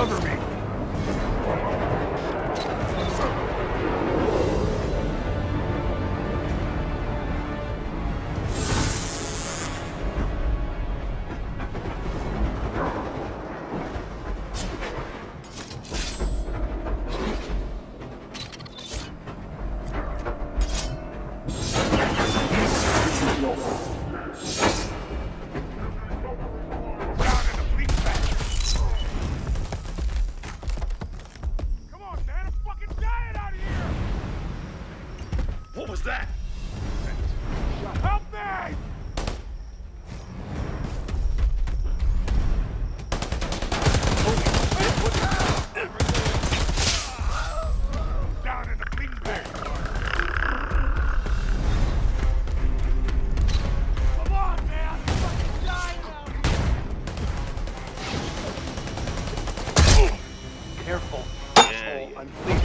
Cover me. I'm pleased.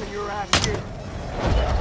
leaving your ass here.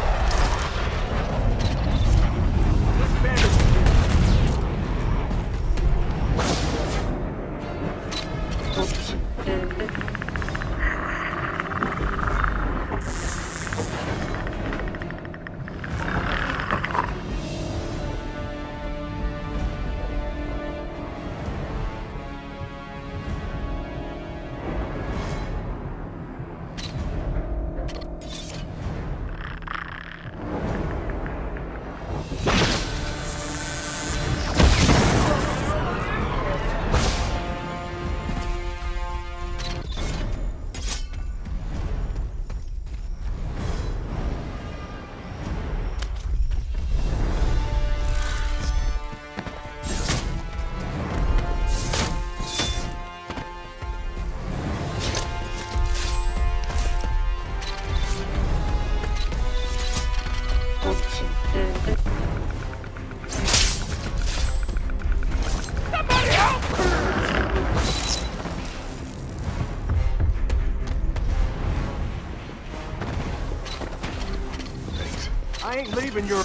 even your...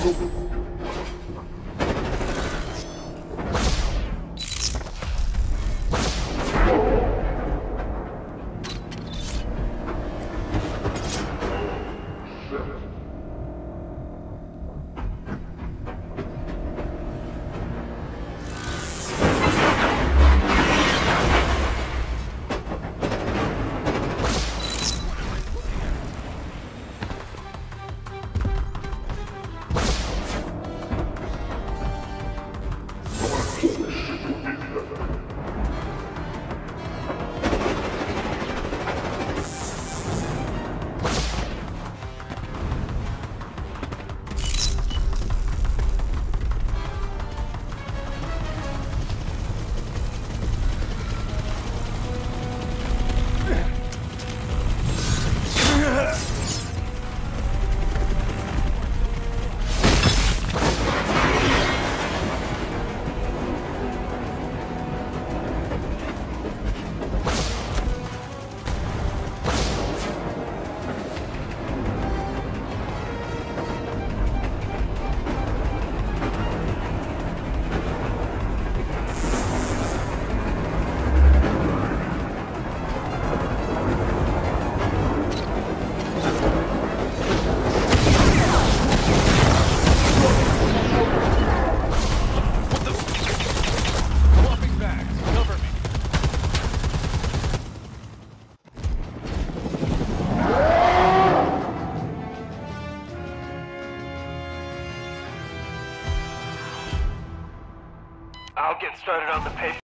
Swapping